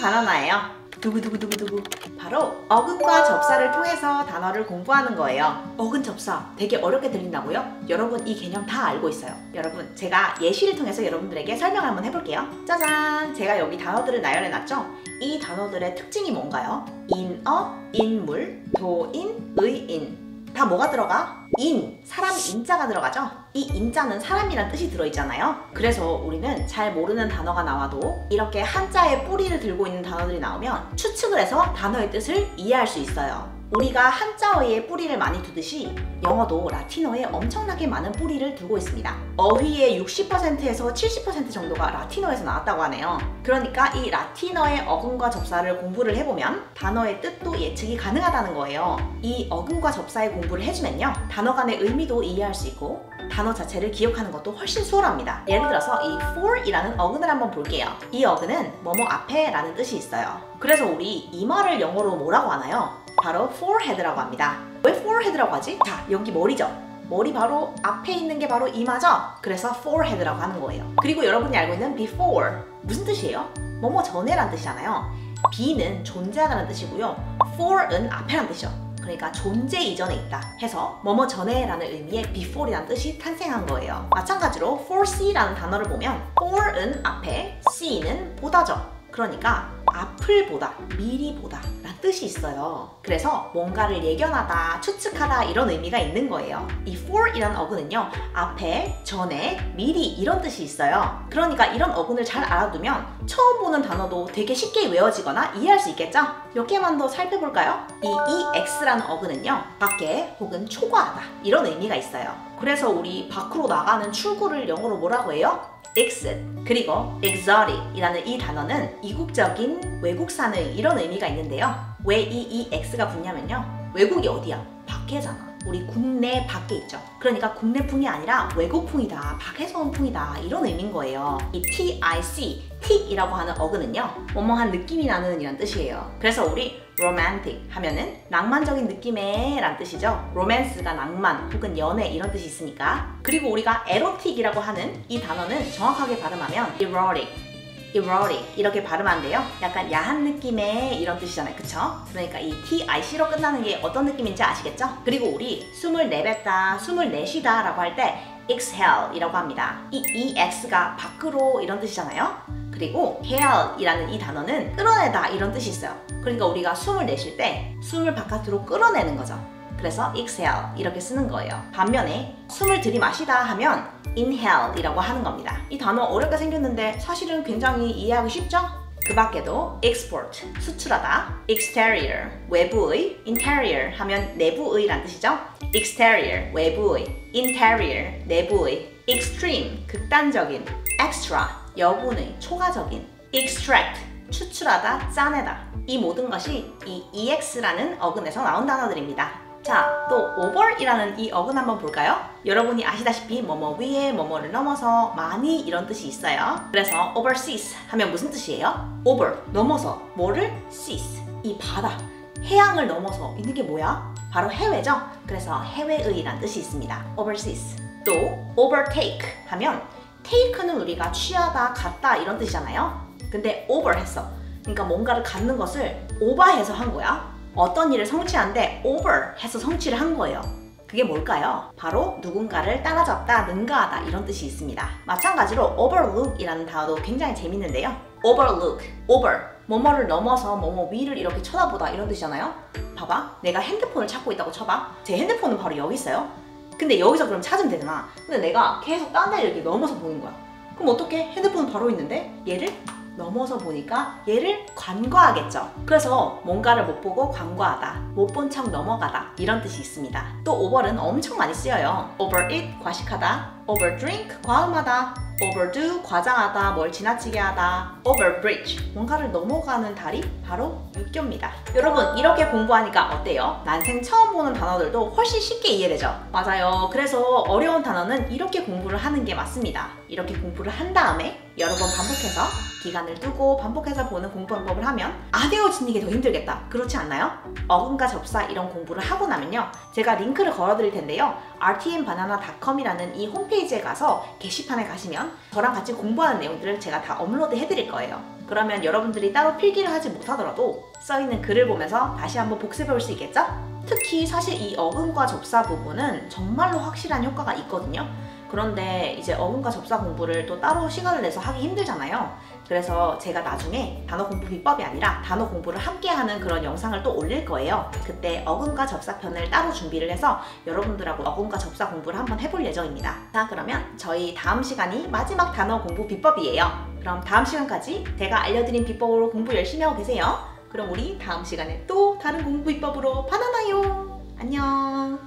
바나나예요. 두구두구두구두구 바로 어근과 접사를 통해서 단어를 공부하는 거예요 어근 접사 되게 어렵게 들린다고요? 여러분 이 개념 다 알고 있어요 여러분 제가 예시를 통해서 여러분들에게 설명 한번 해볼게요 짜잔 제가 여기 단어들을 나열해놨죠? 이 단어들의 특징이 뭔가요? 인어, 인물, 도인, 의인 다 뭐가 들어가? 인, 사람 인자가 들어가죠? 이 인자는 사람이란 뜻이 들어있잖아요. 그래서 우리는 잘 모르는 단어가 나와도 이렇게 한자의 뿌리를 들고 있는 단어들이 나오면 추측을 해서 단어의 뜻을 이해할 수 있어요. 우리가 한자어의 뿌리를 많이 두듯이 영어도 라틴어에 엄청나게 많은 뿌리를 두고 있습니다. 어휘의 60%에서 70% 정도가 라틴어에서 나왔다고 하네요. 그러니까 이 라틴어의 어근과 접사를 공부를 해보면 단어의 뜻도 예측이 가능하다는 거예요. 이 어근과 접사의 공부를 해주면요. 단어 간의 의미도 이해할 수 있고 단어 자체를 기억하는 것도 훨씬 수월합니다. 예를 들어서 이 for이라는 어근을 한번 볼게요. 이 어근은 뭐뭐 앞에 라는 뜻이 있어요. 그래서 우리 이마를 영어로 뭐라고 하나요? 바로 forehead라고 합니다. 왜 forehead라고 하지? 자, 여기 머리죠. 머리 바로 앞에 있는 게 바로 이마죠? 그래서 forehead라고 하는 거예요. 그리고 여러분이 알고 있는 before 무슨 뜻이에요? 뭐뭐 전에란 뜻이잖아요. be는 존재하다는 뜻이고요. for은 앞에란 뜻이죠. 그러니까 존재 이전에 있다 해서 뭐뭐 전에라는 의미의 before이라는 뜻이 탄생한 거예요. 마찬가지로 foresee라는 단어를 보면 for은 앞에, see는 보다죠. 그러니까 앞을 보다, 미리 보다 뜻이 있어요. 그래서 뭔가를 예견하다, 추측하다 이런 의미가 있는 거예요. 이 for이라는 어근은요. 앞에, 전에, 미리 이런 뜻이 있어요. 그러니까 이런 어근을 잘 알아두면 처음 보는 단어도 되게 쉽게 외워지거나 이해할 수 있겠죠? 몇 개만 더 살펴볼까요? 이 EX라는 어근은요. 밖에 혹은 초과하다 이런 의미가 있어요. 그래서 우리 밖으로 나가는 출구를 영어로 뭐라고 해요? exit 그리고 exotic이라는 이 단어는 이국적인 외국산의 이런 의미가 있는데요. 왜 이 ex가 붙냐면요. 외국이 어디야? 밖에잖아. 우리 국내 밖에 있죠. 그러니까 국내풍이 아니라 외국풍이다, 밖에서 온 풍이다 이런 의미인 거예요. 이 TIC, 틱이라고 하는 어근은요. 뭐뭐한 느낌이 나는 이란 뜻이에요. 그래서 우리 romantic 하면은 낭만적인 느낌의 란 뜻이죠. 로맨스가 낭만 혹은 연애 이런 뜻이 있으니까. 그리고 우리가 erotic이라고 하는 이 단어는 정확하게 발음하면 erotic erotic 이렇게 발음한대요. 약간 야한 느낌의 이런 뜻이잖아요. 그쵸? 그러니까 이 TIC로 끝나는 게 어떤 느낌인지 아시겠죠? 그리고 우리 숨을 내뱉다, 숨을 내쉬다 라고 할 때 exhale 이라고 합니다. 이 EX가 밖으로 이런 뜻이잖아요. 그리고 hale 이라는 이 단어는 끌어내다 이런 뜻이 있어요. 그러니까 우리가 숨을 내쉴 때 숨을 바깥으로 끌어내는 거죠. 그래서 exhale 이렇게 쓰는 거예요. 반면에 숨을 들이마시다 하면 inhale 이라고 하는 겁니다. 이 단어 어렵게 생겼는데 사실은 굉장히 이해하기 쉽죠? 그 밖에도 export, 수출하다, exterior, 외부의, interior 하면 내부의 란 뜻이죠? exterior, 외부의, interior, 내부의, extreme, 극단적인, extra, 여분의, 초과적인, extract, 추출하다, 짜내다 이 모든 것이 이 ex라는 어근에서 나온 단어들입니다. 자, 또 over이라는 이 어근 한번 볼까요? 여러분이 아시다시피 뭐뭐 위에 뭐뭐를 넘어서 많이 이런 뜻이 있어요. 그래서 overseas 하면 무슨 뜻이에요? over, 넘어서 뭐를? seas, 이 바다, 해양을 넘어서 있는 게 뭐야? 바로 해외죠? 그래서 해외의란 뜻이 있습니다. overseas. 또 overtake 하면 take는 우리가 취하다, 갖다 이런 뜻이잖아요. 근데 over 했어. 그러니까 뭔가를 갖는 것을 오버해서 한 거야. 어떤 일을 성취한데 over 해서 성취를 한 거예요. 그게 뭘까요? 바로 누군가를 따라잡다, 능가하다 이런 뜻이 있습니다. 마찬가지로 overlook이라는 단어도 굉장히 재밌는데요. overlook, over, 뭐뭐를 넘어서 뭐뭐 위를 이렇게 쳐다보다 이런 뜻이잖아요. 봐봐, 내가 핸드폰을 찾고 있다고 쳐봐. 제 핸드폰은 바로 여기 있어요. 근데 여기서 그럼 찾으면 되잖아. 근데 내가 계속 딴 데를 이렇게 넘어서 보는 거야. 그럼 어떻게? 핸드폰은 바로 있는데 얘를 넘어서 보니까 얘를 관과하겠죠. 그래서 뭔가를 못 보고 관과하다, 못 본 척 넘어가다 이런 뜻이 있습니다. 또 over는 엄청 많이 쓰여요. overeat, 과식하다, overdrink, 과음하다, overdo, 과장하다, 뭘 지나치게 하다, overbridge, 뭔가를 넘어가는 다리, 바로 육교입니다. 여러분 이렇게 공부하니까 어때요? 난생 처음 보는 단어들도 훨씬 쉽게 이해되죠? 맞아요. 그래서 어려운 단어는 이렇게 공부를 하는 게 맞습니다. 이렇게 공부를 한 다음에 여러 번 반복해서 기간을 두고 반복해서 보는 공부 방법을 하면 아대어지는 게 더 힘들겠다. 그렇지 않나요? 어근과 접사 이런 공부를 하고 나면요. 제가 링크를 걸어드릴 텐데요. rtmbanana.com이라는 이 홈페이지 에 가서 게시판에 가시면 저랑 같이 공부하는 내용들을 제가 다 업로드 해드릴 거예요. 그러면 여러분들이 따로 필기를 하지 못하더라도 써있는 글을 보면서 다시 한번 복습해 볼수 있겠죠? 특히 사실 이 어근과 접사 부분은 정말로 확실한 효과가 있거든요. 그런데 이제 어근과 접사 공부를 또 따로 시간을 내서 하기 힘들잖아요. 그래서 제가 나중에 단어 공부 비법이 아니라 단어 공부를 함께 하는 그런 영상을 또 올릴 거예요. 그때 어근과 접사 편을 따로 준비를 해서 여러분들하고 어근과 접사 공부를 한번 해볼 예정입니다. 자, 그러면 저희 다음 시간이 마지막 단어 공부 비법이에요. 그럼 다음 시간까지 제가 알려드린 비법으로 공부 열심히 하고 계세요. 그럼 우리 다음 시간에 또 다른 공부 비법으로 만나요. 안녕.